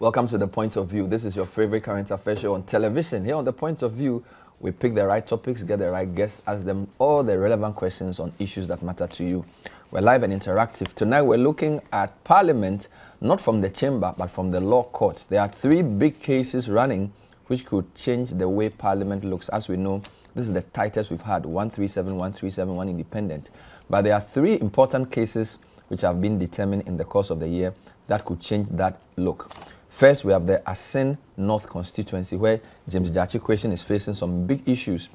Welcome to The Point of View. This is your favorite current affairs show on television. Here on The Point of View, we pick the right topics, get the right guests, ask them all the relevant questions on issues that matter to you. We're live and interactive. Tonight, we're looking at Parliament, not from the chamber, but from the law courts. There are three big cases running which could change the way Parliament looks. As we know, this is the tightest we've had 137, 137, one independent. But there are three important cases which have been determined in the course of the year that could change that look. First, we have the Assin North constituency where James Gyakye Quayson is facing some big issues.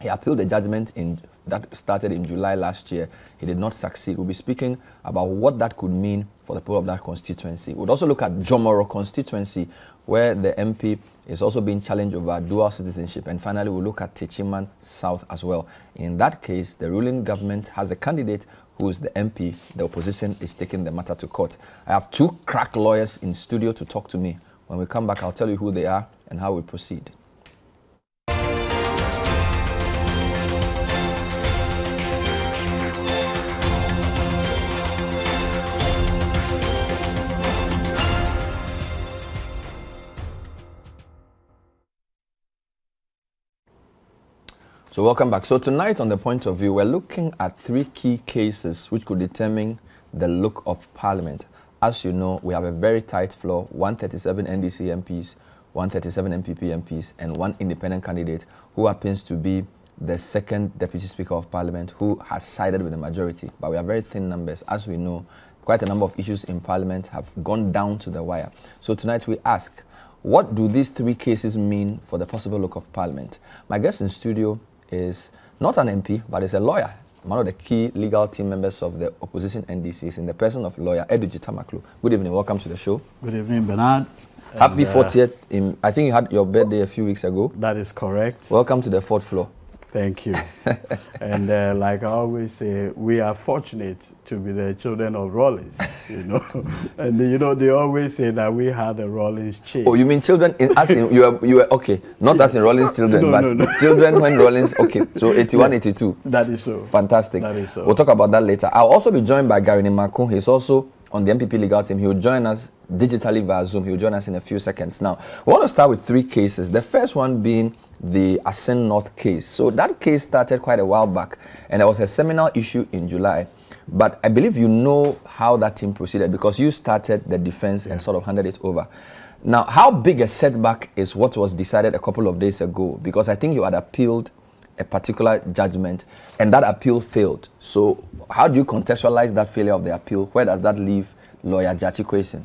He appealed the judgment in, that started in July last year. He did not succeed. We'll be speaking about what that could mean for the people of that constituency. We'll also look at Jomoro constituency where the MP is also being challenged over dual citizenship. And finally, we'll look at Techiman South as well. In that case, the ruling government has a candidate who is the MP, the opposition is taking the matter to court. I have two crack lawyers in studio to talk to me. When we come back, I'll tell you who they are and how we proceed. So welcome back. So tonight on the point of view, we're looking at three key cases which could determine the look of Parliament. As you know, we have a very tight floor, 137 NDC MPs, 137 NPP MPs, and one independent candidate who happens to be the second Deputy Speaker of Parliament who has sided with the majority. But we have very thin numbers. As we know, quite a number of issues in Parliament have gone down to the wire. So tonight we ask, what do these three cases mean for the possible look of Parliament? My guest in studio is not an MP, but is a lawyer. One of the key legal team members of the opposition NDCs in the person of lawyer Edudzi Tamakloe. Good evening, welcome to the show. Good evening, Bernard. Happy and, uh, 40th. In, I think you had your birthday a few weeks ago. That is correct. Welcome to the fourth floor. Thank you. and uh, like I always say, we are fortunate to be the children of Rawlings, you know. and you know, they always say that we had the Rawlings chain. Oh, you mean children in, as in, you were, you were, okay, not as in Rawlings children, no, but no, no. children when Rawlings, okay, so 81, yeah, 82. That is so. Fantastic. That is so. We'll talk about that later. I'll also be joined by Gary Nimako. He's also on the NPP legal team. He will join us digitally via Zoom. He will join us in a few seconds. Now, we want to start with three cases. The first one being the Assin North case. So that case started quite a while back, and there was a seminal issue in July. But I believe you know how that team proceeded because you started the defense yeah. and sort of handed it over. Now, how big a setback is what was decided a couple of days ago? Because I think you had appealed a particular judgment and that appeal failed. So, how do you contextualize that failure of the appeal? Where does that leave lawyer Gyakye Quayson?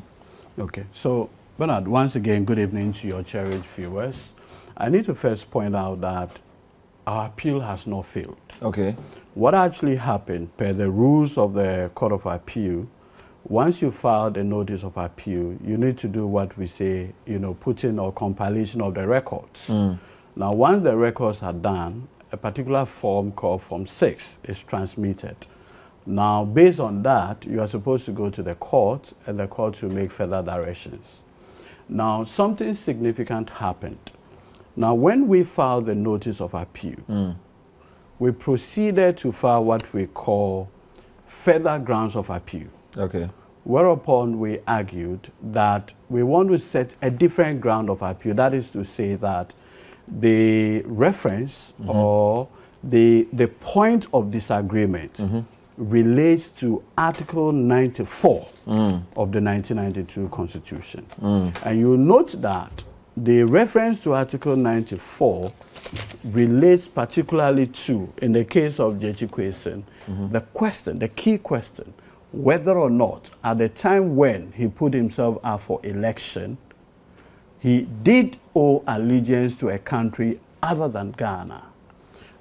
Okay, so Bernard, once again, good evening to your cherished viewers. I need to first point out that our appeal has not failed. Okay. What actually happened, per the rules of the Court of Appeal, once you filed a notice of appeal, you need to do what we say, you know, putting or compilation of the records. Mm. Now, once the records are done, a particular form called Form 6 is transmitted. Now, based on that, you are supposed to go to the court, and the court will make further directions. Now, something significant happened. Now, when we filed the notice of appeal, mm. we proceeded to file what we call further grounds of appeal. Okay. Whereupon we argued that we want to set a different ground of appeal. That is to say that the reference mm -hmm. or the, the point of disagreement mm -hmm. relates to Article 94 mm. of the 1992 Constitution. Mm. And you note that the reference to Article 94 relates particularly to, in the case of Gyakye Quayson, mm -hmm. the question, the key question, whether or not at the time when he put himself up for election, he did owe allegiance to a country other than Ghana.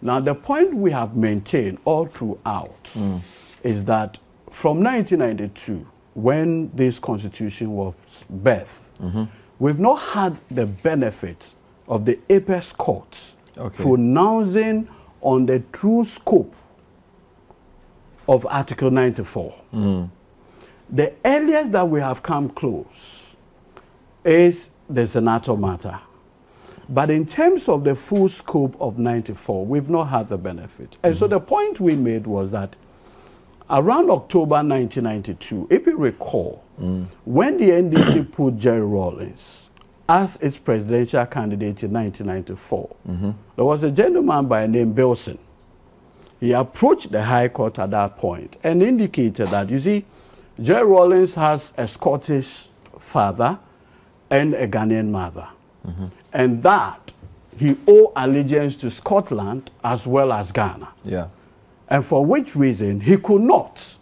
Now, the point we have maintained all throughout mm. is that from 1992, when this constitution was birthed, mm -hmm we've not had the benefit of the apex courts okay. pronouncing on the true scope of Article 94. Mm. The earliest that we have come close is the senator matter. But in terms of the full scope of 94, we've not had the benefit. And mm -hmm. so mm-hmm. the point we made was that around October 1992, if you recall, mm. when the NDC put Jerry Rawlings as its presidential candidate in 1994, mm -hmm. there was a gentleman by name Bilson. He approached the High Court at that point and indicated that, you see, Jerry Rawlings has a Scottish father and a Ghanaian mother. Mm -hmm. And that he owed allegiance to Scotland as well as Ghana. Yeah and for which reason he could not,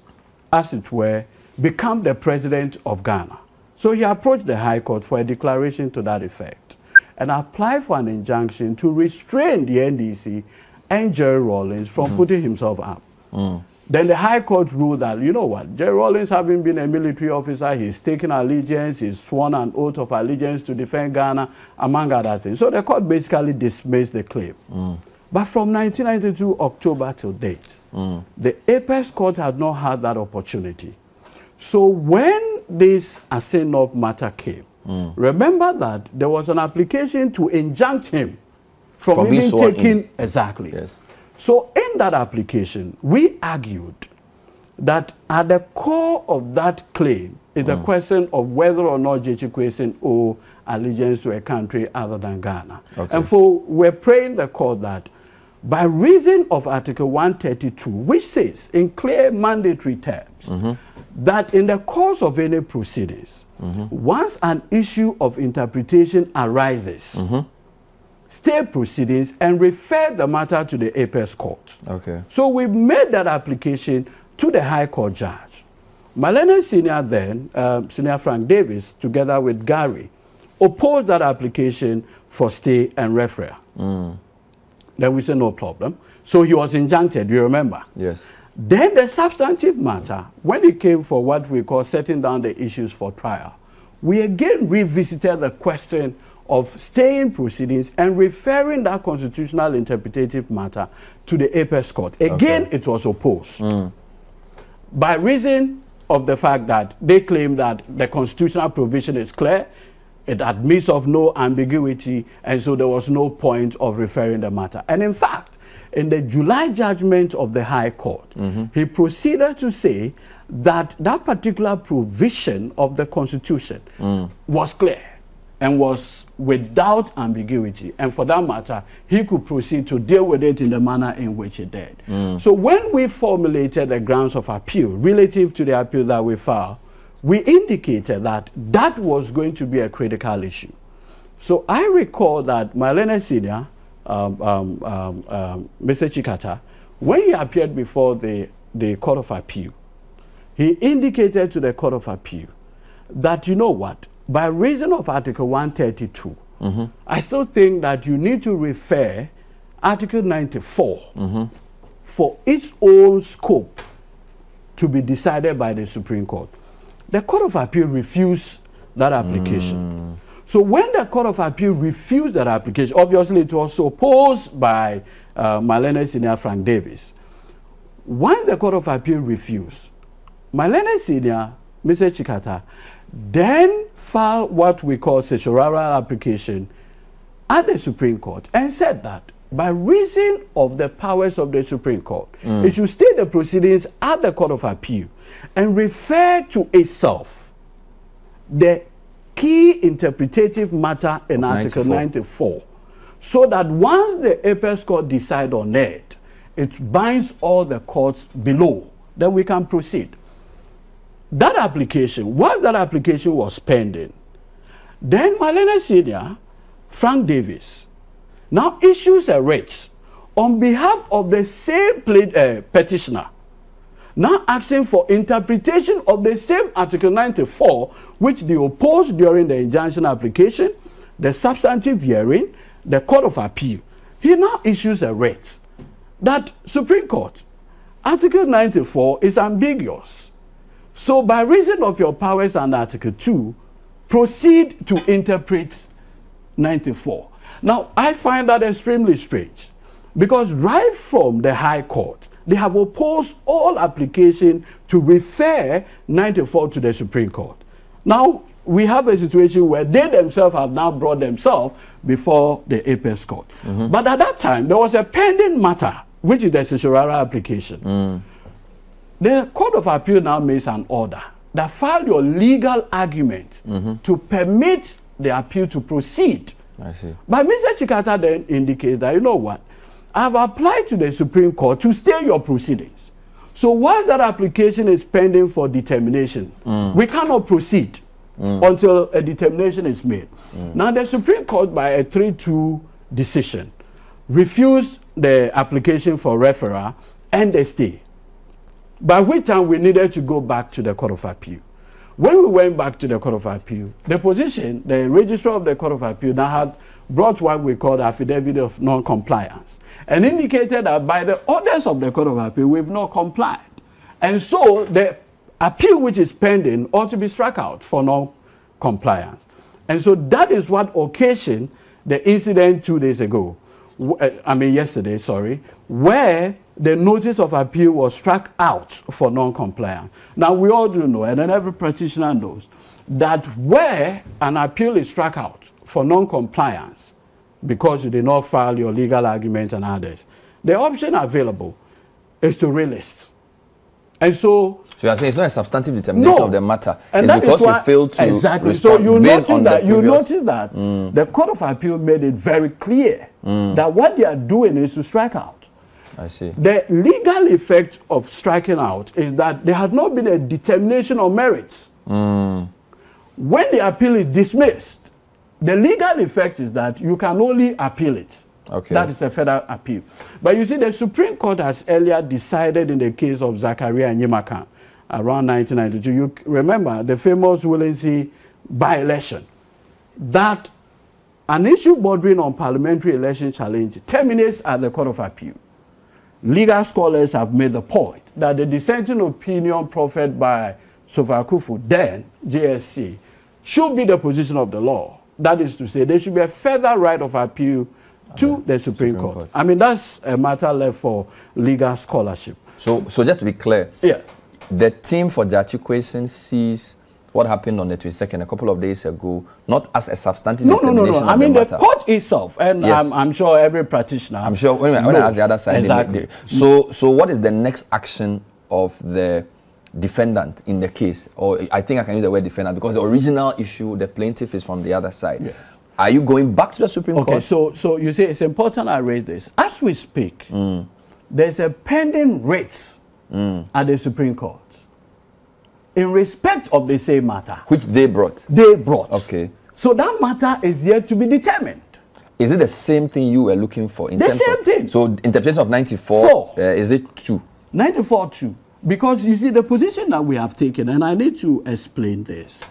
as it were, become the president of Ghana. So he approached the High Court for a declaration to that effect and applied for an injunction to restrain the NDC and Jerry Rawlings from mm. putting himself up. Mm. Then the High Court ruled that, you know what, Jerry Rawlings, having been a military officer, he's taken allegiance, he's sworn an oath of allegiance to defend Ghana, among other things. So the court basically dismissed the claim. Mm. But from 1992 October till date, Mm. The apex court had not had that opportunity. So when this Assin North matter came, mm. remember that there was an application to injunct him from, from even taking in. exactly. Yes. So in that application, we argued that at the core of that claim is the mm. question of whether or not J.H. Quayson owe allegiance to a country other than Ghana. Okay. And for we're praying the court that by reason of Article 132, which says in clear mandatory terms mm -hmm. That in the course of any proceedings, mm -hmm. once an issue of interpretation arises, mm -hmm. stay proceedings and refer the matter to the apex court. Okay. So we made that application to the High Court judge. Malene Senior then, uh, Senior Frank Davies, together with Gary, opposed that application for stay and referral. Mm. Then we said, no problem. So he was injuncted, you remember? Yes. Then the substantive matter, when it came for what we call setting down the issues for trial, we again revisited the question of staying proceedings and referring that constitutional interpretative matter to the apex court. Again, okay. it was opposed. Mm. By reason of the fact that they claim that the constitutional provision is clear, it admits of no ambiguity, and so there was no point of referring the matter. And in fact, in the July judgment of the High Court, mm -hmm. he proceeded to say that that particular provision of the Constitution mm. was clear and was without ambiguity. And for that matter, he could proceed to deal with it in the manner in which he did. Mm. So when we formulated the grounds of appeal relative to the appeal that we filed, we indicated that that was going to be a critical issue. So I recall that Malene Senior, um, um, um, um Mr. Tsikata, when he appeared before the, the Court of Appeal, he indicated to the Court of Appeal that, you know what, by reason of Article 132, mm -hmm. I still think that you need to refer Article 94 mm -hmm. for its own scope to be decided by the Supreme Court. The Court of Appeal refused that application. Mm. So when the Court of Appeal refused that application, obviously it was opposed by uh, Malene Senior Frank Davies. When the Court of Appeal refused, Malene Senior, Mr. Tsikata, then filed what we call certiorari application at the Supreme Court and said that by reason of the powers of the Supreme Court, mm. it should stay the proceedings at the Court of Appeal and refer to itself the key interpretative matter in Article 94. 94. So that once the apex court decide on it, it binds all the courts below, then we can proceed. That application, while that application was pending, then Malene Senior, Frank Davies, now issues a writ on behalf of the same uh, petitioner now asking for interpretation of the same Article 94, which they opposed during the injunction application, the substantive hearing, the Court of Appeal. He now issues a writ that Supreme Court, Article 94 is ambiguous. So by reason of your powers under Article 2, proceed to interpret 94. Now, I find that extremely strange because right from the High Court, they have opposed all application to refer 94 to the Supreme Court. Now, we have a situation where they themselves have now brought themselves before the apex court. Mm -hmm. But at that time, there was a pending matter, which is the certiorari application. Mm. The Court of Appeal now makes an order that file your legal argument Mm-hmm. to permit the appeal to proceed. I see. But Mr. Tsikata then indicates that, you know what, I've applied to the Supreme Court to stay your proceedings. So while that application is pending for determination, mm. we cannot proceed mm. until a determination is made. Mm. Now, the Supreme Court, by a 3 2 decision, refused the application for referral and the stay. By which time we needed to go back to the Court of Appeal. When we went back to the Court of Appeal, the position, the registrar of the Court of Appeal now had brought what we call the affidavit of non-compliance and indicated that by the orders of the Court of Appeal, we've not complied. And so the appeal which is pending ought to be struck out for non-compliance. And so that is what occasioned the incident two days ago, uh, I mean yesterday, sorry, where the notice of appeal was struck out for non-compliance. Now we all do know, and then every practitioner knows, that where an appeal is struck out for non-compliance, because you did not file your legal argument and others, the option available is to relist. And so So you are saying it's not a substantive determination no. of the matter. And it's because why- you failed to exactly. So you notice that you notice that the Court of Appeal made it very clear mm. that what they are doing is to strike out. I see. The legal effect of striking out is that there has not been a determination of merits. Mm. When the appeal is dismissed, the legal effect is that you can only appeal it. Okay. That is a federal appeal. But you see, the Supreme Court has earlier decided in the case of Zakaria and Nyimakan around 1992. You remember the famous Wulensi by-election that an issue bordering on parliamentary election challenge terminates at the Court of Appeal. Legal scholars have made the point that the dissenting opinion proffered by Sophia Akuffo, then JSC, should be the position of the law. That is to say, there should be a further right of appeal to the Supreme, Court. Court. I mean, that's a matter left for legal scholarship. So, so just to be clear, Yeah. the team for Jachi Kwesen sees what happened on the 22nd, a couple of days ago, not as a substantive No, no, no, determination no. I mean, the the court itself, and Yes. I'm, I'm sure every practitioner. I'm sure when, when I ask the other side, they exactly. the- so so what is the next action of the defendant in the case? Or I think I can use the word defendant because the original issue, the plaintiff is from the other side. Yeah. Are you going back to the Supreme Okay, Court? so so you see, it's important I raise this. As we speak, there's a pending writ at the Supreme Court in respect of the same matter Which they brought. they brought. Okay. So that matter is yet to be determined. Is it the same thing you were looking for? In The terms same of, thing. So interpretation of 94, Four. uh, is it two? 94 2. Because you see, the position that we have taken, and I need to explain this.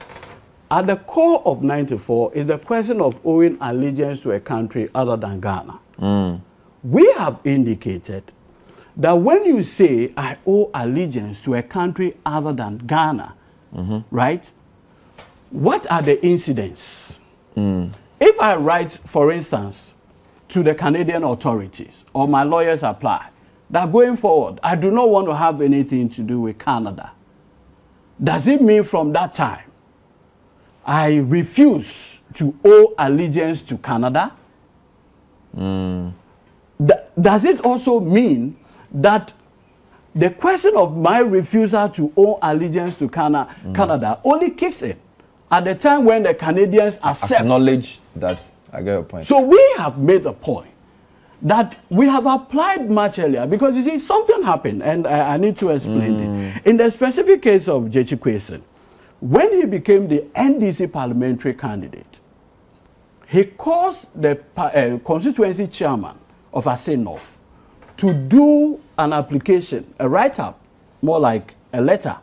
At the core of 94 is the question of owing allegiance to a country other than Ghana. Mm. We have indicated that when you say, I owe allegiance to a country other than Ghana, mm-hmm. right? What are the incidents? Mm. If I write, for instance, to the Canadian authorities or my lawyers apply that going forward, I do not want to have anything to do with Canada. Does it mean from that time I refuse to owe allegiance to Canada? Hmm. Th- does it also mean that the question of my refusal to owe allegiance to Cana- hmm. Canada only kicks in at the time when the Canadians accept Acknowledge that. I get your point. so we have made a point that we have applied much earlier because you see something happened and I, I need to explain it. In the specific case of Gyakye Quayson, when he became the NDC parliamentary candidate, he caused the uh, constituency chairman of Assin North to do an application, a write-up, more like a letter,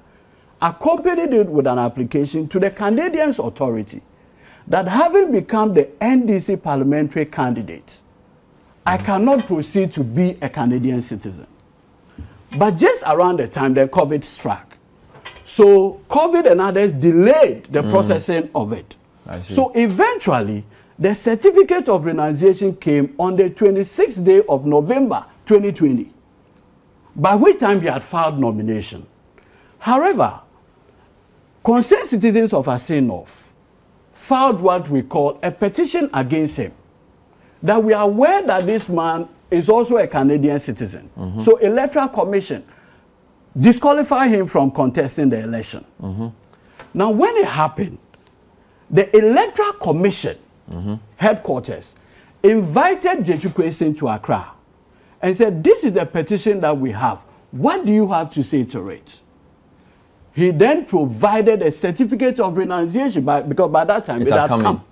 accompanied it with an application to the Canadian authority that having become the NDC parliamentary candidate, I cannot proceed to be a Canadian citizen. But just around the time that COVID struck, so COVID and others delayed the mm. processing of it. So eventually, the certificate of renunciation came on the 26th day of November 2020, by which time he had filed nomination. However, concerned citizens of Assin North filed what we call a petition against him. That we are aware that this man is also a Canadian citizen. So electoral commission disqualify him from contesting the election. Mm-hmm. Now, when it happened, the Electoral Commission mm-hmm. headquarters invited Quayson to Accra and said, This is the petition that we have. What do you have to say to it? He then provided a certificate of renunciation by, because by that time it, it had come. come.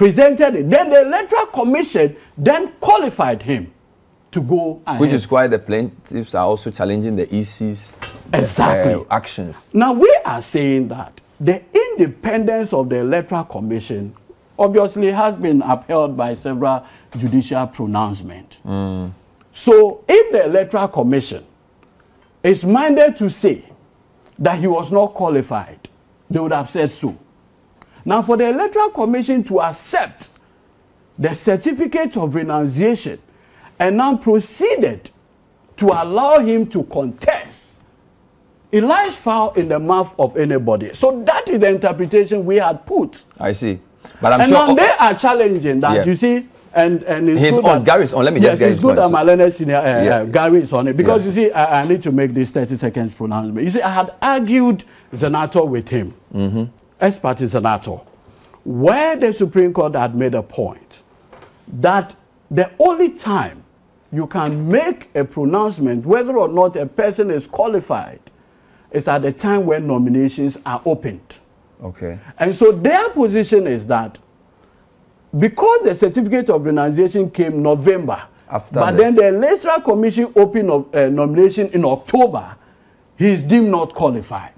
Presented it. Then the Electoral Commission then qualified him to go ahead. Which is why the plaintiffs are also challenging the EC's exactly. Uh, actions. Now we are saying that the independence of the Electoral Commission obviously has been upheld by several judicial pronouncements. Mm. So if the Electoral Commission is minded to say that he was not qualified, they would have said so. Now, for the Electoral Commission to accept the certificate of renunciation and now proceeded to allow him to contest, it lies foul in the mouth of anybody. So that is the interpretation we had put. I see. But I'm and sure. And they are challenging that, yeah. you see, and and it's he's good on. Gary's on. Let me yes, just get it's good that my learned senior uh, yeah. uh, Gary is on it because yeah. you see, I, I, need to make this 30 seconds pronouncement. You see, I had argued Zenator with him, mm-hmm. ex-party Zanetor, where the Supreme Court had made a point that the only time you can make a pronouncement whether or not a person is qualified is at the time when nominations are opened. Okay. And so their position is that because the certificate of renunciation came November, After but the... then the electoral commission opened uh, nomination in October, he is deemed not qualified.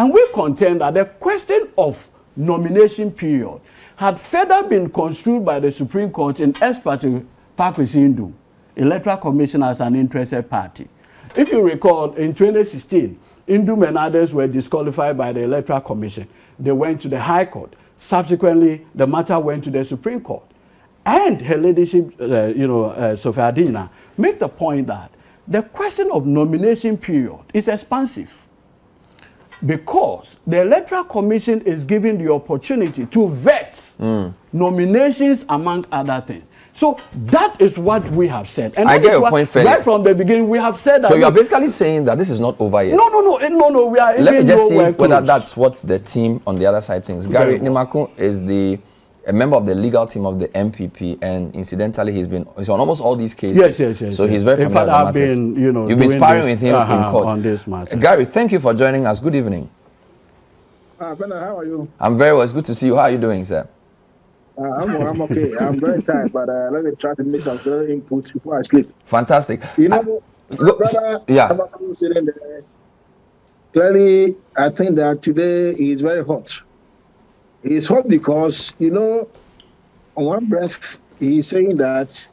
And we contend that the question of nomination period had further been construed by the Supreme Court in ex parte Pakwesindu, Electoral Commission as an interested party. If you recall, in 2016, Nduom and others were disqualified by the Electoral Commission. They went to the High Court. Subsequently, the matter went to the Supreme Court. And her ladyship, uh, you know, uh, Sophia Adinyira, make the point that the question of nomination period is expansive because the Electoral Commission is given the opportunity to vet mm. nominations among other things. So that is what we have said. And I get your point fairly. Right from the beginning, we have said that. So you are basically saying that this is not over yet. No, no, no, no, no. We are. Let me just see whether that's what the team on the other side thinks. Gary well. Nimako is the a member of the legal team of the NPP, and incidentally, he's been he's on almost all these cases. Yes, yes, yes. So yes. he's very familiar In fact, I've been, you know, you've been sparring this, with him uh -huh, in court on this matter. Gary, thank you for joining us. Good evening. Uh, Bernard, how are you? I'm very well. It's good to see you. How are you doing, sir? Uh, I'm, I'm okay. I'm very tired, but uh, let me try to make some input before I sleep. Fantastic. You know, uh, brother, yeah. Clearly, I think that today is very hot. It's hot because, you know, on one breath, he's saying that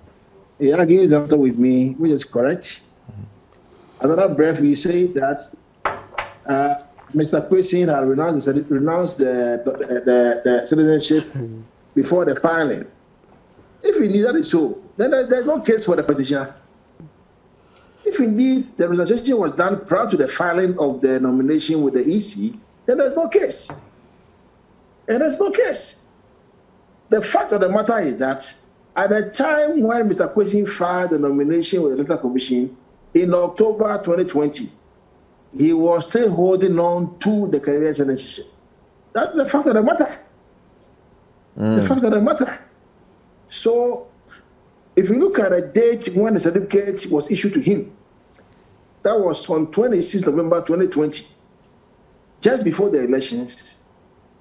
he argues after with me, which is correct. Mm-hmm. Another breath, he's saying that uh, Mr. Quayson had renounced, renounced the, the, the, the citizenship before the filing. If indeed that is so, then there's no case for the petitioner. If indeed the renunciation was done prior to the filing of the nomination with the EC, then there's no case. And there's no case. The fact of the matter is that at the time when Mr. Quayson filed the nomination with the Electoral Commission in October 2020, he was still holding on to the Canadian citizenship. That's the fact of the matter. Mm. The fact of the matter. So, if you look at the date when the certificate was issued to him, that was on 26 November 2020, just before the elections.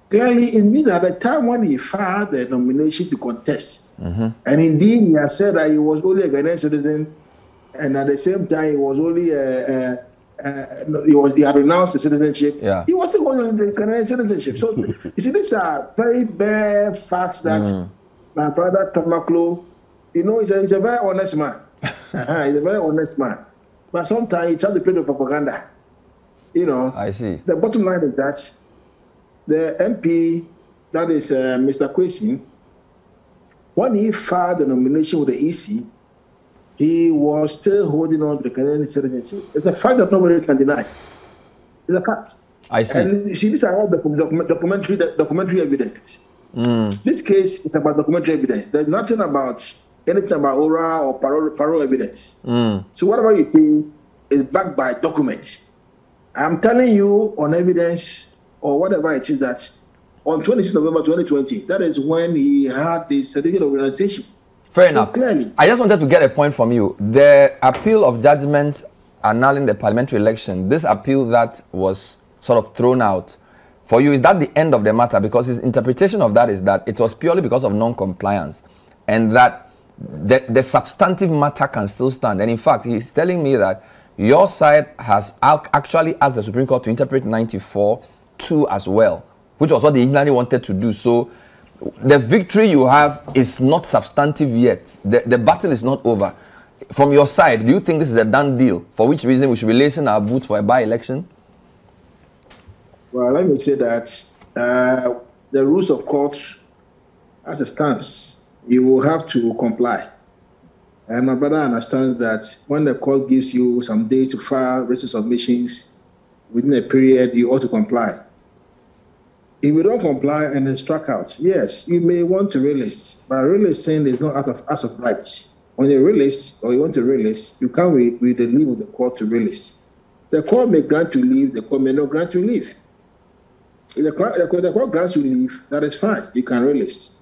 Clearly, it means at the time when he filed the nomination to contest, mm-hmm. and indeed he has said that he was only a Ghanaian citizen, and at the same time he was only a, a uh, he was he had renounced the citizenship. Yeah. He was still holding the Canadian citizenship. So you see, these are very bare facts that mm. my brother Tamakloe, you know, he's a, he's a very honest man. uh-huh, he's a very honest man. But sometimes he tries to play the propaganda. You know. I see. The bottom line is that the MP, that is uh, Mr. Quayson, when he filed the nomination with the EC, he was still holding on to the Canadian citizenship. It's a fact that nobody can deny. It's a fact. I see. And you see, these are all the documentary documentary evidence. Mm. This case is about documentary evidence. There's nothing about anything about oral or parole, parole evidence. Mm. So whatever you see is backed by documents. I'm telling you on evidence or whatever it is that on 26 November 2020, that is when he had the certificate of organization. Fair so enough. Clearly. I just wanted to get a point from you. The appeal of judgment annulling the parliamentary election, this appeal that was sort of thrown out, for you, is that the end of the matter? Because his interpretation of that is that it was purely because of non compliance and that the, the substantive matter can still stand. And in fact, he's telling me that your side has actually asked the Supreme Court to interpret 94 2 as well, which was what they initially wanted to do. So the victory you have is not substantive yet. The, the battle is not over. From your side, do you think this is a done deal? For which reason we should be lacing our boots for a by election? Well, let me say that uh, the rules of court, as it stands, you will have to comply. And my brother understands that when the court gives you some days to file written submissions within a period, you ought to comply. If you don't comply and then struck out, yes, you may want to release, but releasing is not out of out of rights. When you release or you want to release, you come with, with the leave of the court to release. The court may grant you leave, the court may not grant you leave. If the court, the court grants you leave, that is fine, you can release.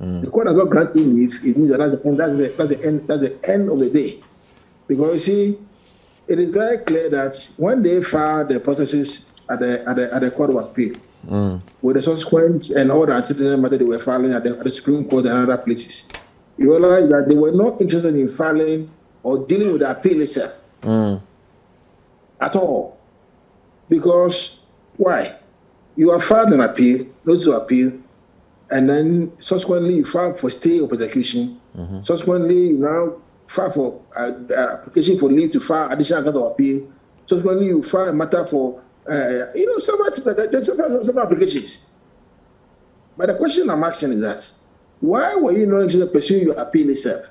Mm. The court does not grant you leave, it means that that's the, end, that's, the, that's, the end, that's the end of the day. Because you see, it is very clear that when they file the processes at the, at the, at the Court of Appeal, mm. with the subsequent and all the antecedent matter they were filing at the, at the Supreme Court and other places, you realize that they were not interested in filing or dealing with the appeal itself mm. at all. Because why? You have filed an appeal, notice of appeal, and then subsequently you file for stay of execution. Mm-hmm. Subsequently, you now file for uh, uh, application for leave to file additional account of appeal. Subsequently, you file a matter for uh, you know, some, there's some, some applications. But the question I'm asking is that why were you not interested in pursuing your appeal itself?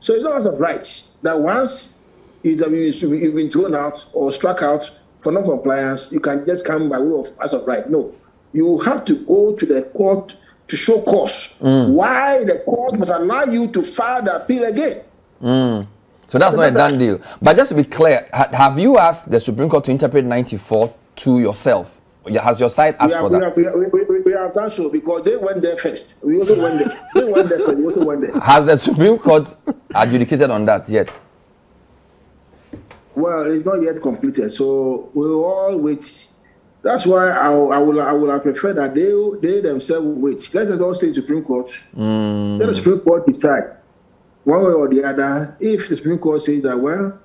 So it's not out of rights that once you've been thrown out or struck out for non-compliance, you can just come by way of as of right. No, you have to go to the court to show cause mm. why the court must allow you to file the appeal again. Mm. So that's not a done deal. But just to be clear, have you asked the Supreme Court to interpret 94 to yourself? Has your side asked have, for that? We have, we, we, we have, done so because they went there first. We also went there. They went there first. We also went there. Has the Supreme Court adjudicated on that yet? Well, it's not yet completed, so we'll all wait. That's why I, I will I would have preferred that they they themselves wait. Let us all stay in Supreme Court. Mm. Let the Supreme Court decide one way or the other. If the Supreme Court says that well,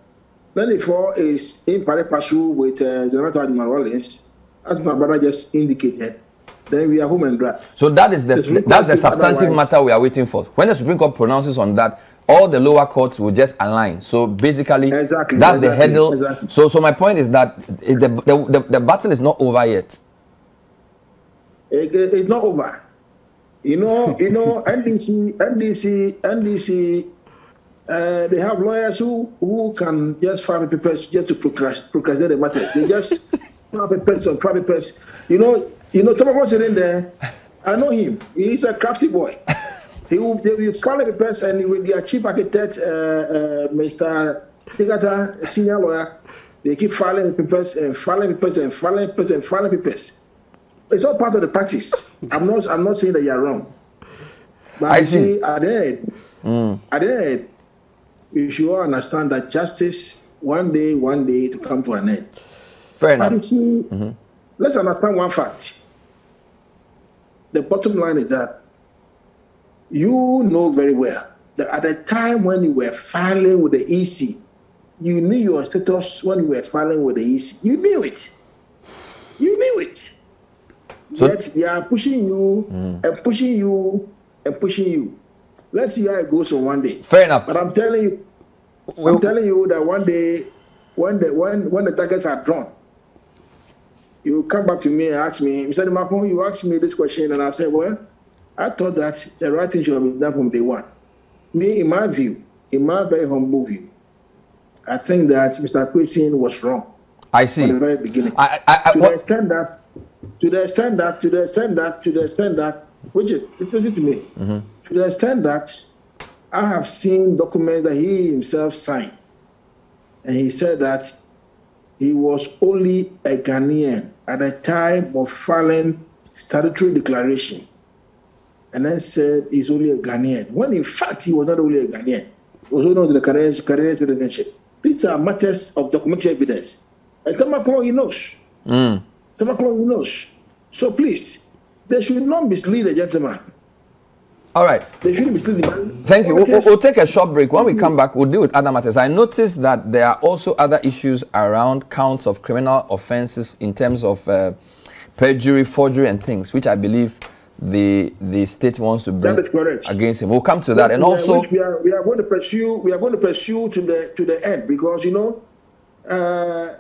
94 is in pari passu with uh, Senator Admiral Rawlings, as my brother just indicated. Then we are home and dry. So that is the, the that's the substantive otherwise. matter we are waiting for. When the Supreme Court pronounces on that, all the lower courts will just align. So basically, exactly, that's exactly, the hurdle. Exactly. So, so my point is that the, the, the, the battle is not over yet. It, it's not over. You know, you know, NDC, NDC, NDC uh, they have lawyers who, who can just file papers just to procrastinate, procrastinate the matter. They just file papers and file papers. You know, you know, Thomas was in there. I know him. He's a crafty boy. he will, they will file the papers and with their chief architect, uh, uh, Mr. Tigata, a senior lawyer, they keep filing papers and filing papers and filing papers and filing papers. It's all part of the practice. I'm not. I'm not saying that you're wrong. But I see. see the end, mm. the end, we should all understand that justice one day, one day to come to an end. Fair enough. See, mm-hmm. Let's understand one fact. The bottom line is that you know very well that at the time when you were filing with the EC, you knew your status when you were filing with the EC. You knew it. You knew it. So, Yet they are pushing you mm. and pushing you and pushing you. Let's see how it goes on one day. Fair enough. But I'm telling you, I'm telling you that one day, when the when when the targets are drawn, you come back to me and ask me, Mr. Dimapon, you asked me this question, and I said, well, I thought that the right thing should have been done from day one. Me, in my view, in my very humble view, I think that Mr. Kwesi was wrong. I see. From the very beginning. I, I, I, to what? the extent that, to the extent that, to the extent that, to the extent that, which is, listen to me. Mm-hmm to the extent that I have seen documents that he himself signed. And he said that he was only a Ghanaian at the time of filing statutory declaration and then said he's only a Ghanaian, when in fact he was not only a Ghanaian, he was holding on to the Ghanaian, Ghanaian citizenship. These are matters of documentary evidence. And Tamakloe, he knows. Mm. Tamakloe, he knows. So please, they should not mislead the gentleman. All right. They shouldn't mislead the man. Thank you. We'll, we'll, take a short break. When we come back, we'll deal with other matters. I noticed that there are also other issues around counts of criminal offenses in terms of uh, perjury, forgery, and things, which I believe the the state wants to bring against him. We'll come to that, and also we are, we are going to pursue we are going to pursue to the to the end because you know uh,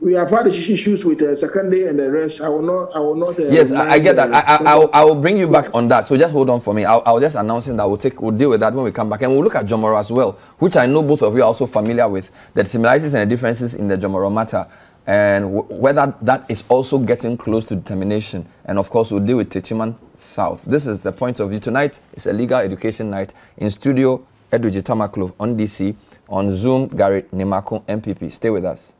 we have had issues with uh, secondary and the rest. I will not. I will not. Uh, yes, I, get that. I, I, I, will, bring you back on that. So just hold on for me. I'll, I'll just announcing that we'll take we'll deal with that when we come back, and we'll look at Jomoro as well, which I know both of you are also familiar with the similarities and the differences in the Jomoro matter and whether that is also getting close to determination. And of course, we'll deal with Techiman South. This is the point of view. Tonight It's a legal education night in studio, Edudzi Tamakloe on DC, on Zoom, Gary Nimako, NPP. Stay with us.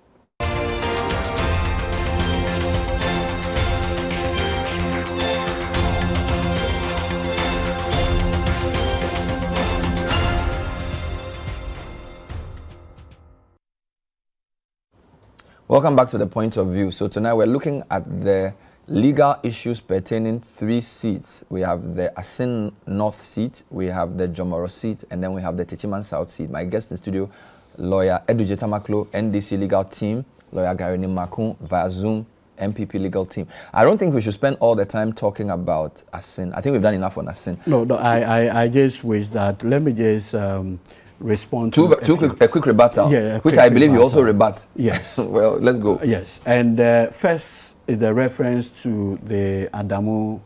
Welcome back to the point of view. So tonight we're looking at the legal issues pertaining three seats. We have the Assin North seat, we have the Jomoro seat, and then we have the Techiman South seat. My guest in studio, lawyer Edudzi Tamakloe, NDC legal team, lawyer Gary Nimako via Zoom, NPP legal team. I don't think we should spend all the time talking about Assin. I think we've done enough on Assin. No, no I, I, I just wish that, let me just um, respond to, to a, quick, a quick rebuttal, yeah, which I believe rebuttal. you also rebut. Yes. well, let's go. Yes, and uh, first is the reference to the Adamu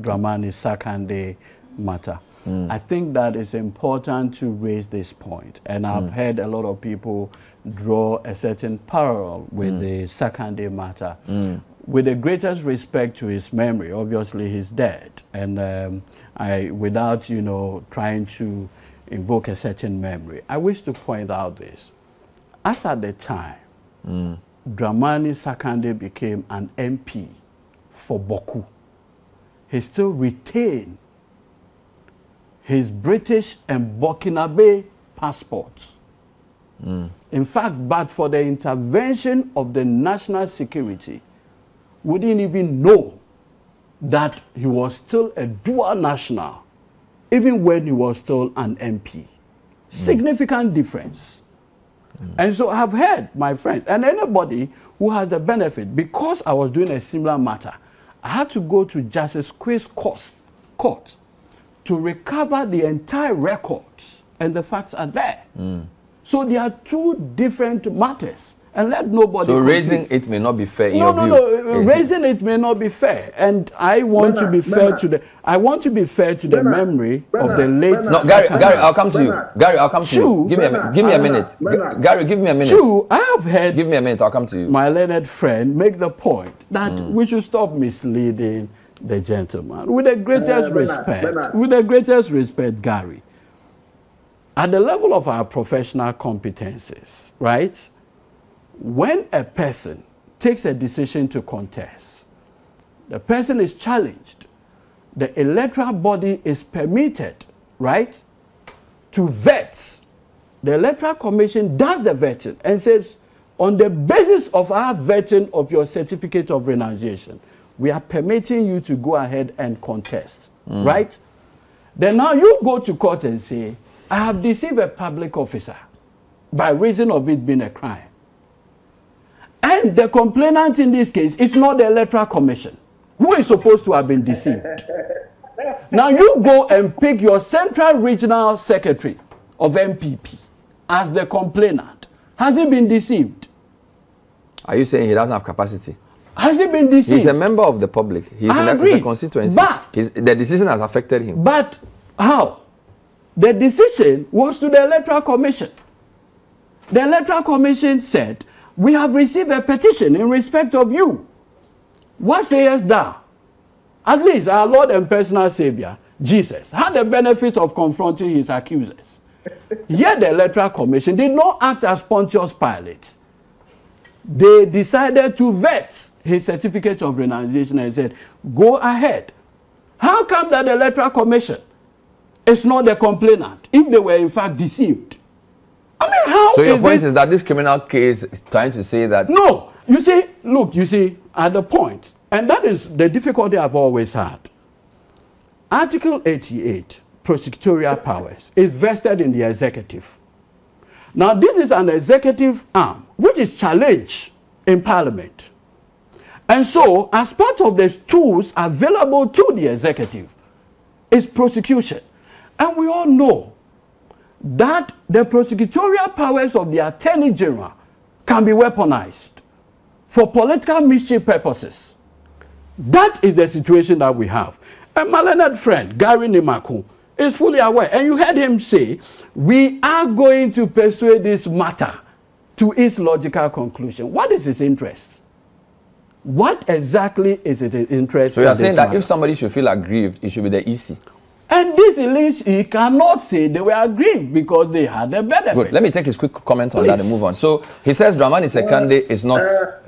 Dramani Sakande matter. Mm. I think that it's important to raise this point. and I've mm. heard a lot of people draw a certain parallel with mm. the Sakande matter. Mm. With the greatest respect to his memory, obviously he's dead, and um, I, without you know trying to invoke a certain memory. I wish to point out this. As at the time, mm. Dramani Sakande became an MP for Bawku, he still retained his British and Burkinabe passports. Mm. In fact, but for the intervention of the national security, we didn't even know that he was still a dual national even when he was still an MP. Significant difference. And so I've heard my friends and anybody who has the benefit, because I was doing a similar matter, I had to go to Justice Chris Court, court to recover the entire records, and the facts are there. Mm. So there are two different matters and let nobody. So raising it may not be fair. no, no, view. no. Raising it? it? may not be fair, and I want Bernard, to be fair Bernard. to the. I want to be fair to the Bernard, memory of the late. No, Gary, Gary, I'll come to you. Gary, I'll come to True. you. Give me a, give me a minute. Gary, give me a minute. True, I have heard. Give me a minute. I'll come to you. My learned friend make the point that mm. we should stop misleading the gentleman with the greatest uh, respect. With the greatest respect, Gary. At the level of our professional competences, right? When a person takes a decision to contest, the person is challenged, the electoral body is permitted, right, to vet. The electoral commission does the vetting and says, on the basis of our vetting of your certificate of renunciation, we are permitting you to go ahead and contest, mm. right? Then now you go to court and say, I have deceived a public officer by reason of it being a crime. And the complainant in this case is not the Electoral Commission, who is supposed to have been deceived. now you go and pick your Central Regional Secretary of MPP as the complainant. Has he been deceived? Are you saying he doesn't have capacity? Has he been deceived? He's a member of the public. He's I in agree. a, constituency. But He's, the decision has affected him. But how? The decision was to the Electoral Commission. The Electoral Commission said we have received a petition in respect of you. What sayest thou? At least our Lord and personal Savior, Jesus, had the benefit of confronting his accusers. Yet the Electoral Commission did not act as Pontius Pilate. they decided to vet his certificate of renunciation and said, go ahead. How come that the electoral commission is not the complainant if they were in fact deceived? I mean, how So your point this? is that this criminal case is trying to say that No, you see, look, you see, at the point, and that is the difficulty I've always had. Article 88, prosecutorial powers, is vested in the executive. Now, this is an executive arm which is challenged in parliament. And so, as part of the tools available to the executive, is prosecution. And we all know that the prosecutorial powers of the attorney general can be weaponized for political mischief purposes. That is the situation that we have. And my learned friend, Gary Nimaku, is fully aware. And you heard him say, we are going to persuade this matter to its logical conclusion. What is his interest? What exactly is his interest? So you in saying that matter? if somebody should feel aggrieved, it should be the EC. And this elite, he cannot say they were aggrieved because they had a benefit. Good. Let me take his quick comment on that and move on. So he says Dramani Sekande is not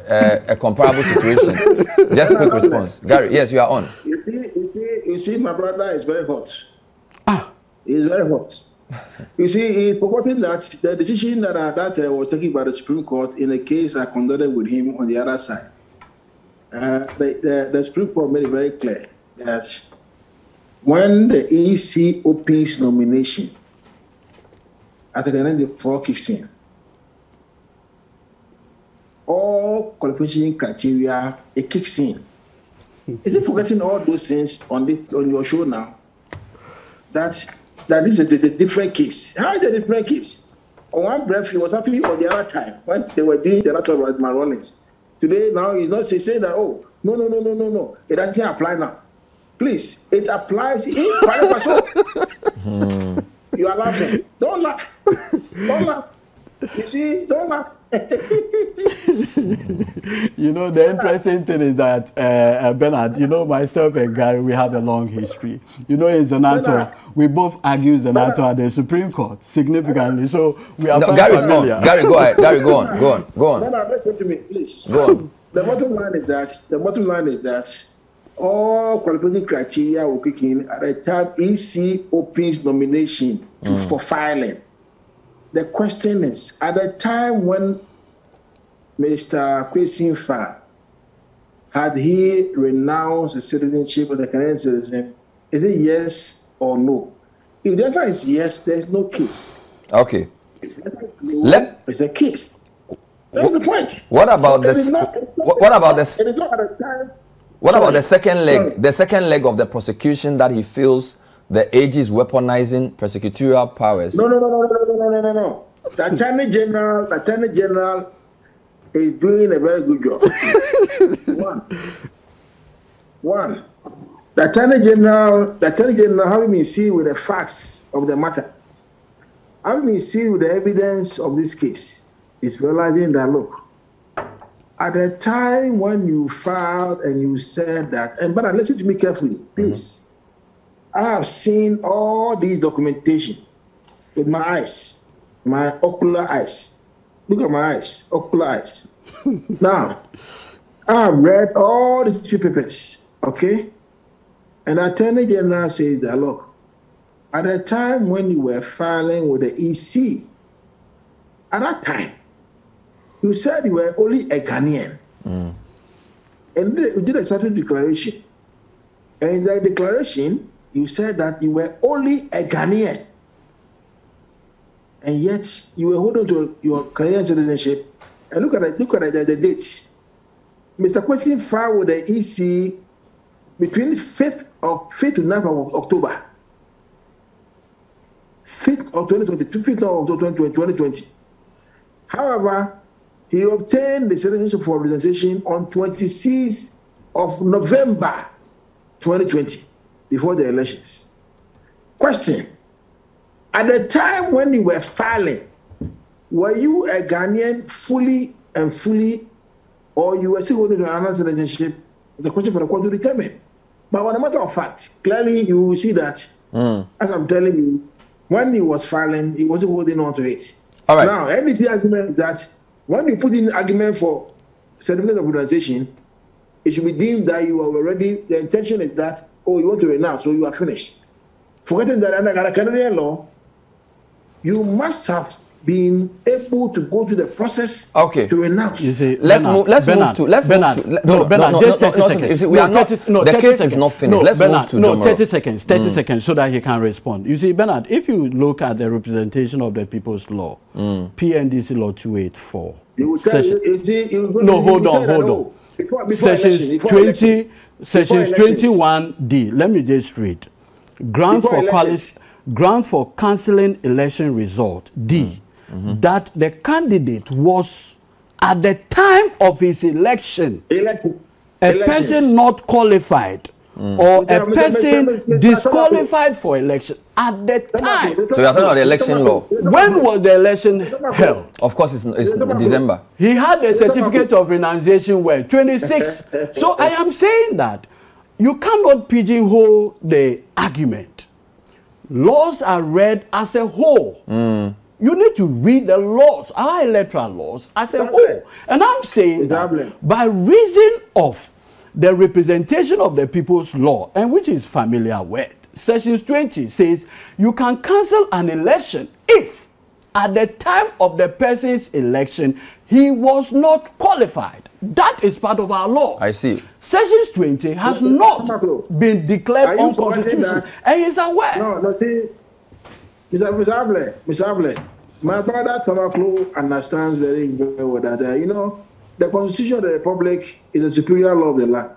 uh, a comparable situation. Just quick response. Gary, yes, you are on. You see, you see, you see, my brother is very hot. Ah, He's very hot. You see, he's forgotten that the decision that uh, that uh, was taken by the Supreme Court in a case I conducted with him on the other side, uh, the, the, the Supreme Court made it very clear that when the EC opens nomination, Article 94 kicks in, all qualification criteria it kicks in. Is it forgetting all those things on this on your show now? That that this is a, different case. How is a different case? On one breath, he was happy on the other time when they were doing the of my Rollins. Today, now he's not say- saying that, oh, no, no, no, no, no, no. It doesn't apply now. Please, it applies in private person. You are laughing. Don't laugh. Don't laugh. You see, don't laugh. you know, the interesting thing is that, uh, uh, Bernard, you know, myself and Gary, we have a long history. You know, in Zanetor, Bernard. we both argue Zanetor at the Supreme Court significantly. So we are No, quite Gary's familiar. on. Gary, go ahead. Gary, go on. Go on. Go on. Bernard, listen to me, please. Go on. The bottom line is that the bottom line is that all qualifying criteria will kick in at the time EC opens nomination to, mm. for filing. The question is, at the time when Mr. Kwesi Fa had he renounced the citizenship of the Canadian citizen, is it yes or no? If the answer is yes, there is no case. Okay. If is no, Let- it's a case. That's the point. What about this? not- it is not- What, what about this? It is not at the time. What about the second leg? Sorry. The second leg of the prosecution that he feels the AG is weaponizing prosecutorial powers. No, no, no, no, no, no, no, no, no, no. The Attorney General, the Attorney General is doing a very good job. One. One. The Attorney General, the Attorney General having been seen with the facts of the matter, having been seen with the evidence of this case, is realizing that look, at the time when you filed and you said that, and but listen to me carefully, uh-huh. please. I have seen all these documentation with my eyes, my ocular eyes. Look at my eyes, ocular eyes. now, I have read all these papers, okay? And Attorney General says that, look, at the time when you were filing with the EC, at that time, you said you were only a Ghanaian. And you did a certain declaration. And in that declaration, you said that you were only a Ghanaian. And yet you were holding to your Canadian citizenship. And look at it, look at the, the dates. Mr. Question filed with the EC between 5th of 5th to 9th of October. 5th of 2020, 5th of October 2020. However, he obtained the citizenship for representation on 26th of November 2020, before the elections. Question At the time when you were filing, were you a Ghanaian fully and fully, or you were still holding to another citizenship? The question for the court to determine. But on a matter of fact, clearly you will see that, hmm. as I'm telling you, when he was filing, he wasn't holding on to it. All right. Now, NDC argument that when you put in argument for certificate of organization, it should be deemed that you are already, the intention is that, oh, you want to renounce, so you are finished. Forgetting that under Canadian law, you must have been able to go to the process okay. to announce. You see, let's Bernard, move. Let's Bernard, move to. Let's Bernard, move to. No, no, Bernard, no, just no, 30 no, seconds. You see, we no, are not. 30, no, the case seconds. is not finished. No, let's Bernard, move to no, 30 seconds. 30 mm. seconds, so that he can respond. You see, Bernard, if you look at the representation of the people's law, mm. PNDC law 284. You will tell session, you, you see, you will, no, hold on, hold on. Before, before sessions election, 20, election. sessions 21D. Let me just read. Grounds for quality, grounds for cancelling election result D. Mm -hmm. that the candidate was at the time of his election Election. a Elections. person not qualified mm. or Mr. a person Mr. Mr. disqualified for election at the time. So you are talking about the election law. When was the election held? Of course, it's, it's December. He had a certificate of renunciation where 26. so I am saying that you cannot pigeonhole the argument. Laws are read as a whole. Mm. You need to read the laws, our electoral laws, as a whole. And I'm saying that by reason of the representation of the people's law, and which is familiar with, Section 20 says you can cancel an election if at the time of the person's election he was not qualified. That is part of our law. I see. Section 20 has not been declared unconstitutional, and he's aware. No, no, see, Mr. Able, Mr. Able, my brother Tamaklo understands very, well that, uh, you know, the Constitution of the Republic is the superior law of the land.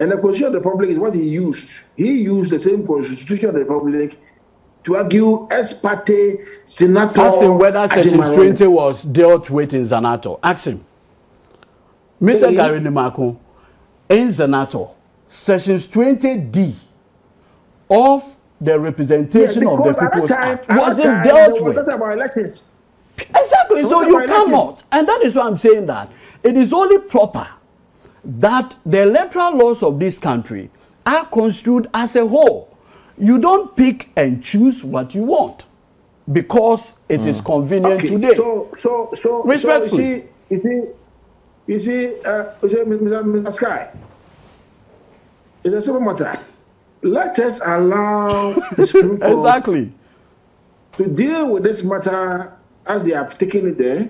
And the Constitution of the Republic is what he used. He used the same Constitution of the Republic to argue ex parte senator. Ask him whether Section 20 was dealt with in Zanato. Ask him. Mr. Gary Nimako, in Zanato, Sections 20D of the representation yeah, of the people's time, wasn't dealt with. Exactly. So you cannot, and that is why I'm saying that it is only proper that the electoral laws of this country are construed as a whole. You don't pick and choose what you want because it mm. is convenient okay. today. So, so, so, Respectfully. so you see, you see, you see, uh, you see, Mr. Mr. Sky, it's a simple matter let us allow the Supreme Court exactly to deal with this matter as they have taken it there,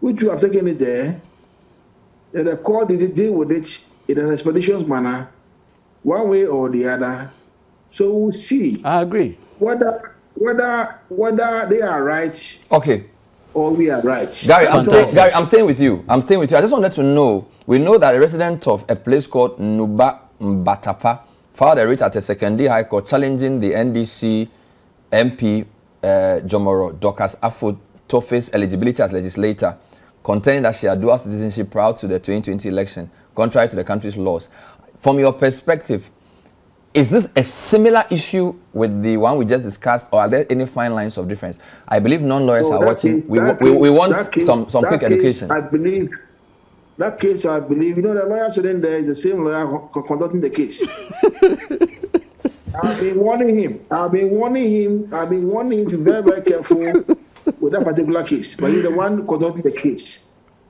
which you have taken it there, that the court did deal with it in an expeditious manner, one way or the other. So we'll see. I agree. Whether whether whether they are right. Okay. Or we are right. Gary, I'm, stay, Gary, I'm staying with you. I'm staying with you. I just wanted to know. We know that a resident of a place called Nuba Mbatapa filed a writ at the Secondary High Court challenging the NDC MP uh, Jomoro Dorcas Afo Toffe's eligibility as legislator, contending that she had dual citizenship prior to the 2020 election, contrary to the country's laws. From your perspective, is this a similar issue with the one we just discussed, or are there any fine lines of difference? I believe non-lawyers so are watching. Case, we, we, we want case, some, some quick case, education. I believe that case, I believe, you know, the lawyer sitting there is the same lawyer conducting the case. I've been warning him. I've been warning him. I've been warning him to be very, very careful with that particular case. But he's the one conducting the case.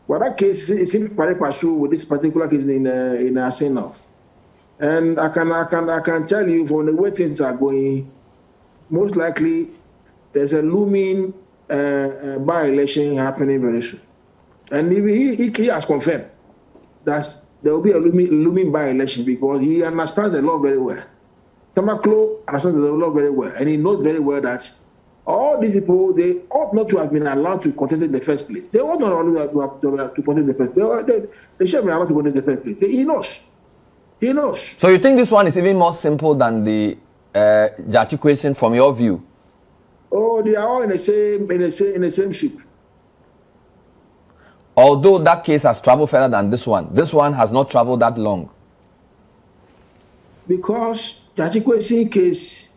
But that case is in pursue with this particular case in uh, in Arsenal. And I can I can I can tell you from the way things are going, most likely there's a looming uh, uh, by-election happening very soon. And he, he, he has confirmed that there will be a looming, looming by-election because he understands the law very well. Tamakloe understands the law very well, and he knows very well that all these people, they ought not to have been allowed to contest in the first place. They ought not allowed to, have, to, have, to contest in the first place. They, they, they should have been allowed to contest in the first place. They, he knows. He knows. So you think this one is even more simple than the uh, question from your view? Oh, they are all in the same in the same in the same ship. Although that case has traveled further than this one, this one has not traveled that long. Because the Achikwesi case,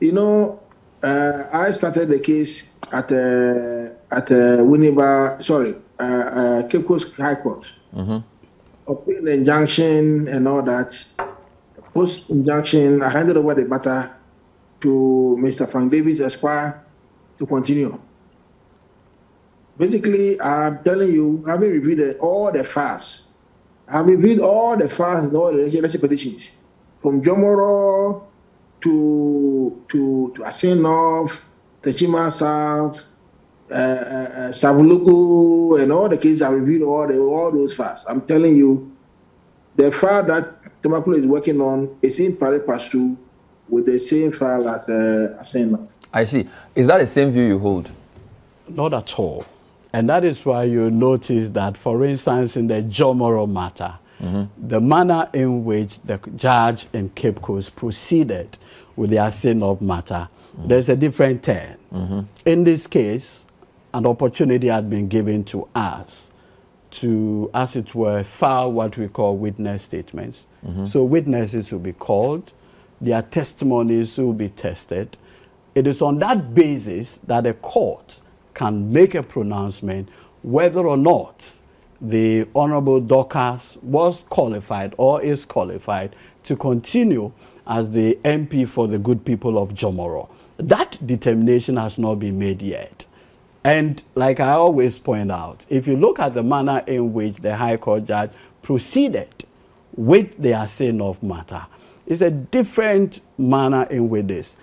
you know, uh, I started the case at uh, at uh, Winneba, sorry, uh, uh, Cape Coast High Court. Mm-hmm. Obtained injunction and all that. Post injunction, I handed over the matter to Mr. Frank Davies Esquire to continue. Basically, I'm telling you, having reviewed all the files, I've reviewed all the files and all the election petitions, from Jomoro to to to Assin North, Techiman South, uh, uh, Sabuluku, and all the cases. I reviewed all the all those files. I'm telling you, the file that Tamakloe is working on is in pari passu with the same file as uh, Assin North. I see. Is that the same view you hold? Not at all. And that is why you notice that, for instance, in the Jomoro matter, mm -hmm. the manner in which the judge in Cape Coast proceeded with the Assin North matter, mm -hmm. there's a different turn. Mm -hmm. In this case, an opportunity had been given to us to, as it were, file what we call witness statements. So witnesses will be called, their testimonies will be tested. It is on that basis that the court can make a pronouncement whether or not the Honorable Dorcas was qualified or is qualified to continue as the MP for the good people of Jomoro. That determination has not been made yet. And like I always point out, if you look at the manner in which the High Court judge proceeded with the Assin North matter, it's a different manner in which this.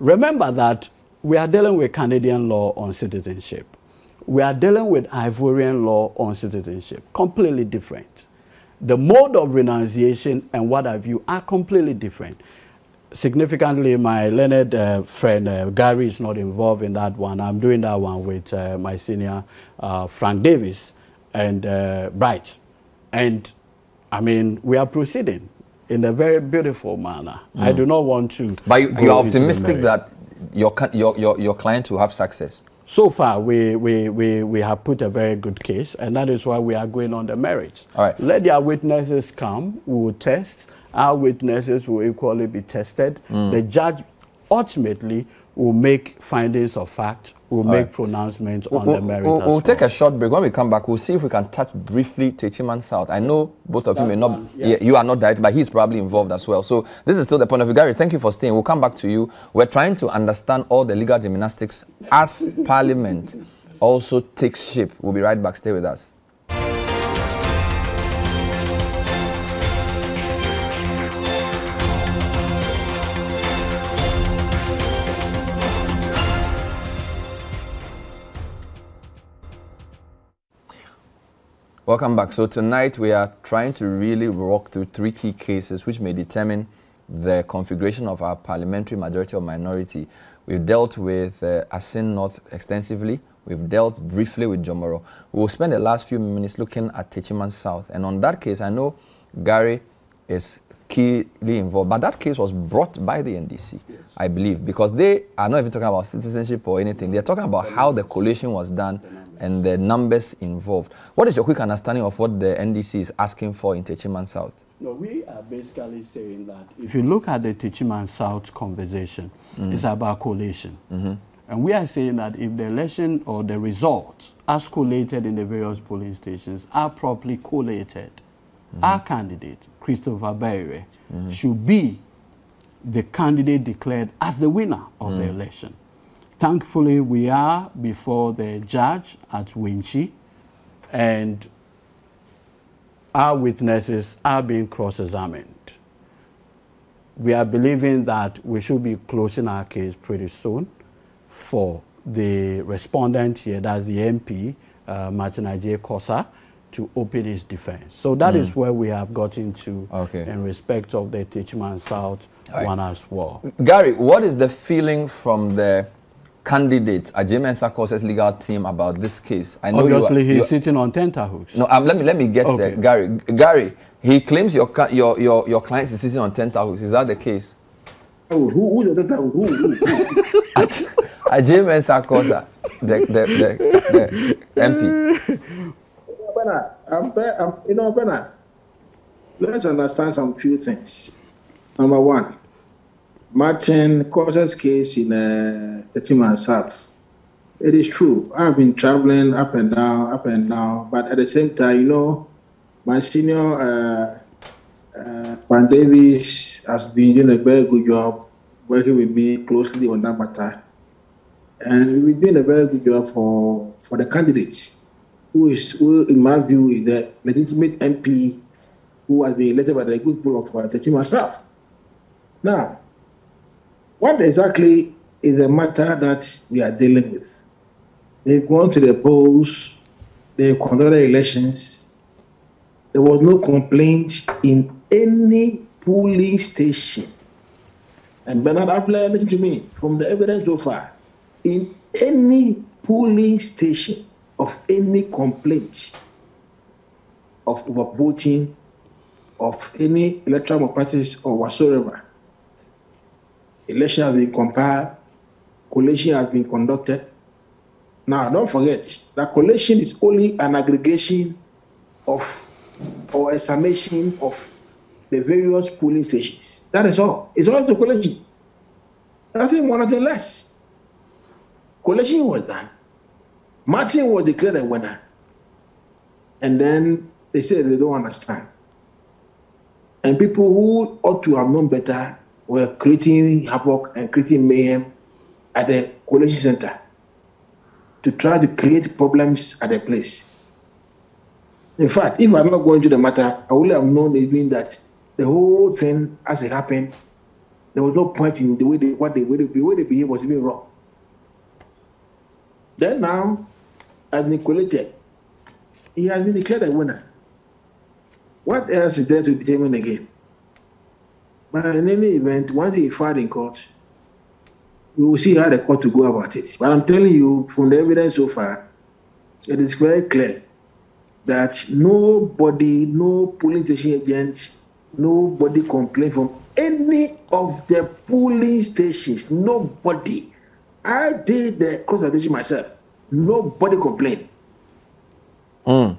Remember that we are dealing with Canadian law on citizenship. We are dealing with Ivorian law on citizenship, completely different. The mode of renunciation and what have you are completely different. Significantly, my learned uh, friend uh, Gary is not involved in that one. I'm doing that one with uh, my senior uh, Frank Davies and uh, Bright. And I mean, we are proceeding in a very beautiful manner. Mm. I do not want to. But you, you are optimistic that your, your, your, your client to have success? So far, we, we, we, we have put a very good case, and that is why we are going on the merits. All right. Let their witnesses come, we will test. Our witnesses will equally be tested. Mm. The judge ultimately will make findings of fact we'll All make right. pronouncements on we'll, the merits. We'll, we'll take a short break. When we come back, we'll see if we can touch briefly Techiman South. I know both of you may not, one, yeah. you are not directly, but he's probably involved as well. So this is still the point of view. Gary, thank you for staying. We'll come back to you. We're trying to understand all the legal gymnastics as Parliament also takes shape. We'll be right back. Stay with us. Welcome back. So tonight we are trying to really walk through three key cases which may determine the configuration of our parliamentary majority or minority. We've dealt with uh, Assin North extensively. We've dealt briefly with Jomoro. We will spend the last few minutes looking at Techiman South. And on that case, I know Gary is keenly involved, but that case was brought by the NDC, yes. I believe, because they are not even talking about citizenship or anything. They're talking about how the coalition was done and the numbers involved. What is your quick understanding of what the NDC is asking for in Techiman South? No, we are basically saying that if you look at the Techiman South conversation, mm. it's about collation. Mm -hmm. And we are saying that if the election or the results as collated in the various polling stations are properly collated, mm -hmm. our candidate, Christopher Baiere, -hmm. should be the candidate declared as the winner of the mm. election. Thankfully, we are before the judge at Wenchi, and our witnesses are being cross-examined. We are believing that we should be closing our case pretty soon for the respondent here, that's the MP, uh, Martin J. Korsah, to open his defense. So that mm. is where we have gotten to okay. in respect of the Techiman South right. one as well. Gary, what is the feeling from the candidate at Mensa Sakose's legal team about this case? I know Obviously, you are, he's sitting on tenterhooks. No, um, let me let me get okay. Gary. Gary, he claims your your your your client is sitting on tenterhooks. Is that the case? Oh, who who the who? who, at, at Mensa Sakosa, the the, the the MP. you know, Bernard, let's understand some few things. Number one, Martin Korsah's case in uh, Techiman South. It is true. I've been traveling up and down, up and down, but at the same time, you know, my senior uh, uh, Davis has been doing a very good job working with me closely on that matter. and we've been doing a very good job for for the candidate, who is, who in my view, is a legitimate MP who has been elected by the good people of uh, Techiman South. Now, what exactly is the matter that we are dealing with? They've gone to the polls, they conducted elections. There was no complaint in any polling station. And Bernard Avle, listen to me, from the evidence so far, in any polling station of any complaint of overvoting, of any electoral malpractice or whatsoever, election has been compiled, collation has been conducted. Now, don't forget that collation is only an aggregation of or a summation of the various polling stations. That is all. It's all the collation. Nothing more, nothing less. Collation was done. Martin was declared a winner. And then they said they don't understand. And people who ought to have known better were creating havoc and creating mayhem at the collation center to try to create problems at the place. In fact, if I'm not going to the matter, I would have known even that the whole thing as it happened, there was no point in the way they what they way they, the way they behave was even wrong. Then now, as been collated, he has been declared a winner. What else is there to determine again? But in any event, once he filed in court, we will see how the court will go about it. But I'm telling you, from the evidence so far, it is very clear that nobody, no police station agent, nobody complained from any of the polling stations. Nobody. I did the consultation myself. Nobody complained. Mm.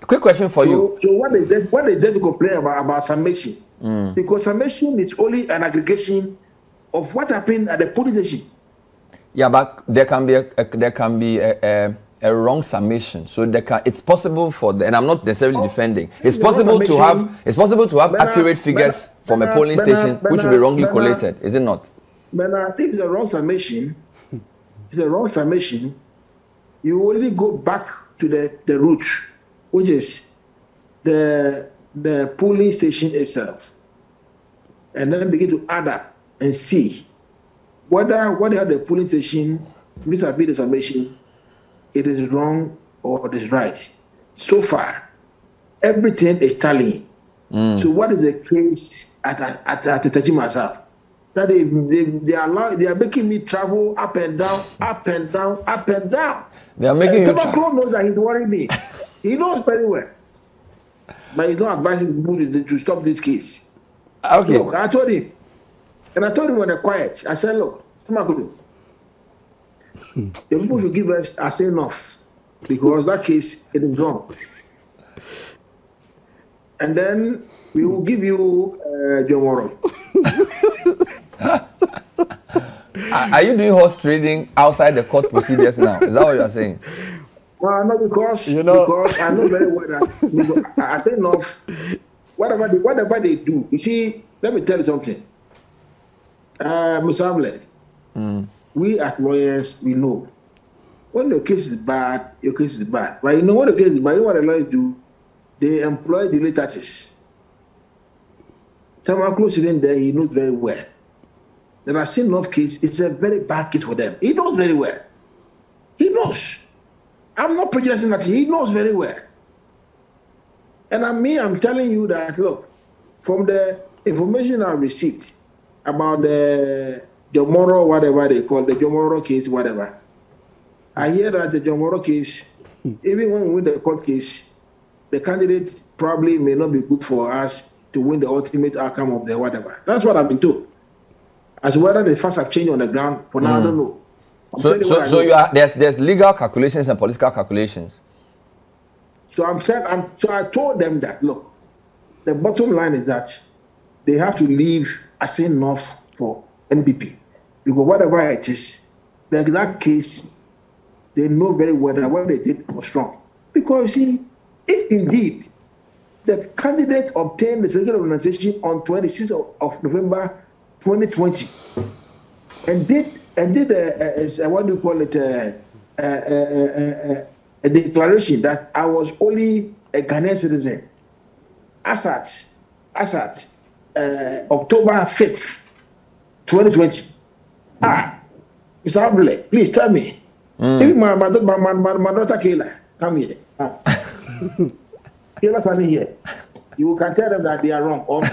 Quick question for so, you. So what is that? What is there to complain about about summation? Mm. Because summation is only an aggregation of what happened at the polling station. Yeah, but there can be a, a there can be a, a, a, wrong summation. So there can it's possible for the, and I'm not necessarily oh, defending. It's possible to have it's possible to have accurate figures from a polling station which will be wrongly collated, is it not? But I think it's a wrong summation. It's a wrong summation. You only go back to the, the root, which is the the polling station itself, and then begin to add up and see whether what the polling station vis-a-vis the summation it is wrong or it is right. So far, everything is tallying. Mm. So what is the case at at at, at myself? That they they they allow they are making me travel up and down, up and down, up and down. They are making uh, you. Tra- knows that he's worrying me. he knows very well, but he's not advising people to, to stop this case. Okay. Look, I told him, and I told him when they're quiet. I said, look, Tamakudu, the people should give us I say enough because that case it is wrong. And then we will give you uh, John Are you doing horse trading outside the court procedures now? Is that what you are saying? Well, not because you know because I know very well that I say enough. Whatever they, whatever they do, you see. Let me tell you something, uh, Mr. Amle. Mm we as lawyers, we know when the case is bad, your case is bad. But you know what the case is bad, you know what the lawyers do? They employ the late artists. close in there, he knows very well. There are seen enough case, it's a very bad case for them. He knows very well. He knows. I'm not prejudicing that he knows very well. And I mean, I'm telling you that look, from the information I received about the Jomoro, whatever they call the Jomoro case, whatever. I hear that the Jomoro case, even when we win the court case, the candidate probably may not be good for us to win the ultimate outcome of the whatever. That's what I've been told. As whether the facts have changed on the ground, for now, mm. I don't know. I'm so, so, so you are, there's, there's legal calculations and political calculations. So I'm, saying, I'm so I told them that look, the bottom line is that they have to leave as enough for NPP because whatever it is, like that case, they know very well that what they did was wrong. Because see, if indeed the candidate obtained the certificate of organization on 26th of, of November 2020, and did and did a, a, a what do you call it a, a, a, declaration that I was only a Ghanaian citizen as at as at uh, October fifth, twenty twenty. Ah, Mr. Abdullah, please tell me. Mm. Even my, my, my, my, my daughter Kayla, come here. Ah. Kayla's standing here. You can tell them that they are wrong or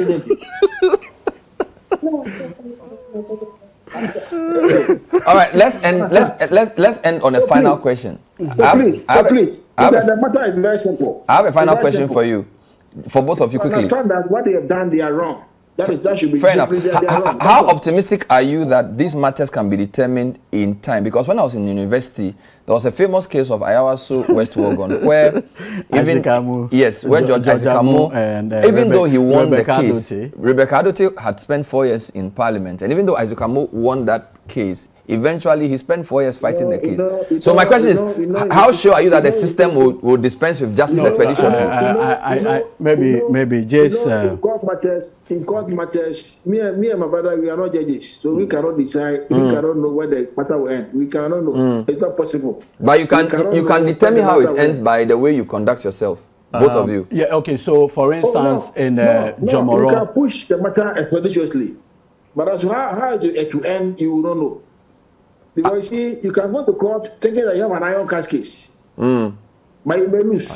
All right, let's end. Let's let's let's end on so a final please, question. So have, please, so please. A, the, the matter is very simple. I have a final question simple. for you, for both of you quickly. Understand that what they have done, they are wrong. That is that should be fair enough. How, how optimistic are you that these matters can be determined in time? Because when I was in university, there was a famous case of Ayawaso West Wuogon where even Azikamu, yes, where George Azikamu, and, uh, even Rebe though he won Rebecca the case. Rebecca Adote had spent four years in parliament, and even though Azikamu won that case, Eventually, he spent four years fighting the case. so my question is, how sure are you that the system will, will dispense with justice expeditions? maybe, maybe just uh, in court matters. In court matters, me, and, me and my brother, we are not judges, so we cannot decide. Mm. We cannot know where the matter will end. We cannot know. Mm. It's not possible. But you can you can determine how it ends by the way you conduct yourself. Both um, of you. Yeah. Okay. So, for instance, oh, no, in uh, no, Jomoro, you can push the matter expeditiously, but as how how it to end, you will not know. Because you see, you can go to court thinking that you have an iron cast case. Mm. But you may lose.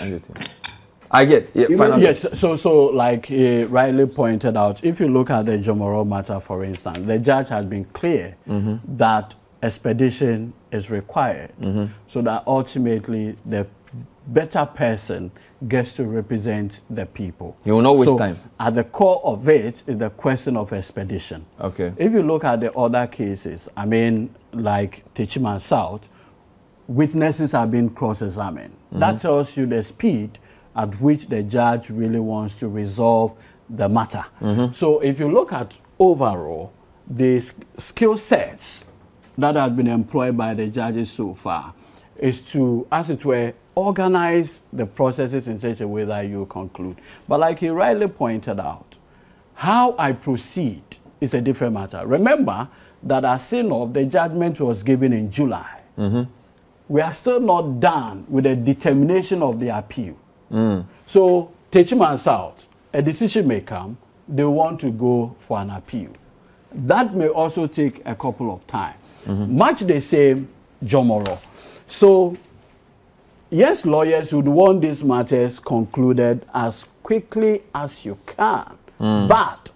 I get. Yeah, yes. So, so like uh, rightly pointed out, if you look at the Jomoro matter, for instance, the judge has been clear mm-hmm. that expedition is required, mm-hmm. so that ultimately the better person gets to represent the people. You will not waste so time. At the core of it is the question of expedition. Okay. If you look at the other cases, I mean, like Techiman South, witnesses have been cross-examined. Mm -hmm. That tells you the speed at which the judge really wants to resolve the matter. Mm -hmm. So if you look at overall, the skill sets that have been employed by the judges so far is to, as it were, organize the processes in such a way that you conclude. But like he rightly pointed out, how I proceed is a different matter. Remember that as sin of the judgment was given in July. Mm -hmm. We are still not done with the determination of the appeal. Mm. So, Techiman South, a decision may come, they want to go for an appeal. That may also take a couple of time. Mm -hmm. Much the same, Jomoro. So yes, lawyers would want these matters concluded as quickly as you can, mm. but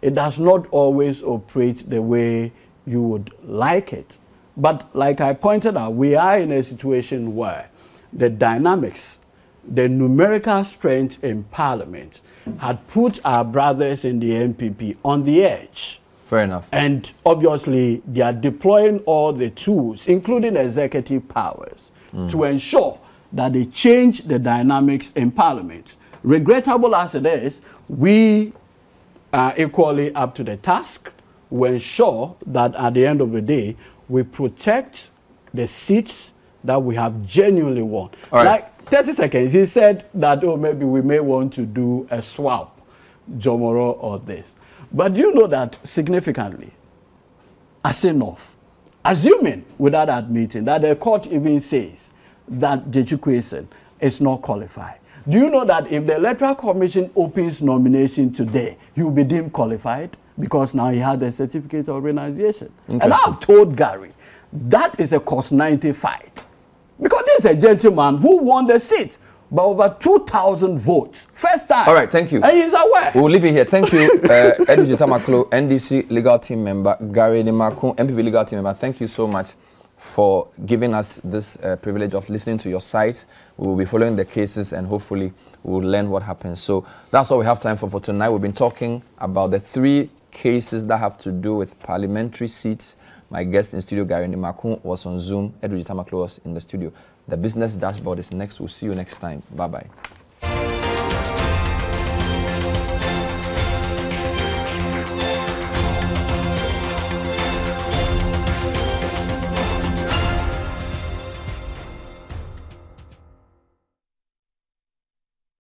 it does not always operate the way you would like it. But like I pointed out, we are in a situation where the dynamics, the numerical strength in parliament had put our brothers in the NPP on the edge. Fair enough. And obviously, they are deploying all the tools, including executive powers, mm. to ensure that they change the dynamics in parliament. Regrettable as it is, we are equally up to the task. We ensure that at the end of the day, we protect the seats that we have genuinely won. Like 30 seconds, he said that, oh, maybe we may want to do a swap, Jomoro or this. But do you know that significantly, as enough, assuming without admitting that the court even says that the Jeju is not qualified. Do you know that if the Electoral Commission opens nomination today, he will be deemed qualified because now he had a certificate of renunciation. And I've told Gary that is a cost 90 fight because this is a gentleman who won the seat by over 2,000 votes. First time. All right, thank you. And he's aware. We'll leave it here. Thank you, uh, Edudzi Tamakloe, NDC legal team member, Gary Nimako, NPP legal team member. Thank you so much for giving us this uh, privilege of listening to your site. We will be following the cases and hopefully we'll learn what happens. So that's all we have time for for tonight. We've been talking about the three cases that have to do with parliamentary seats. My guest in studio, Gary Nimako, was on Zoom. Edudzi Tamakloe was in the studio. The business dashboard is next. We'll see you next time. Bye-bye.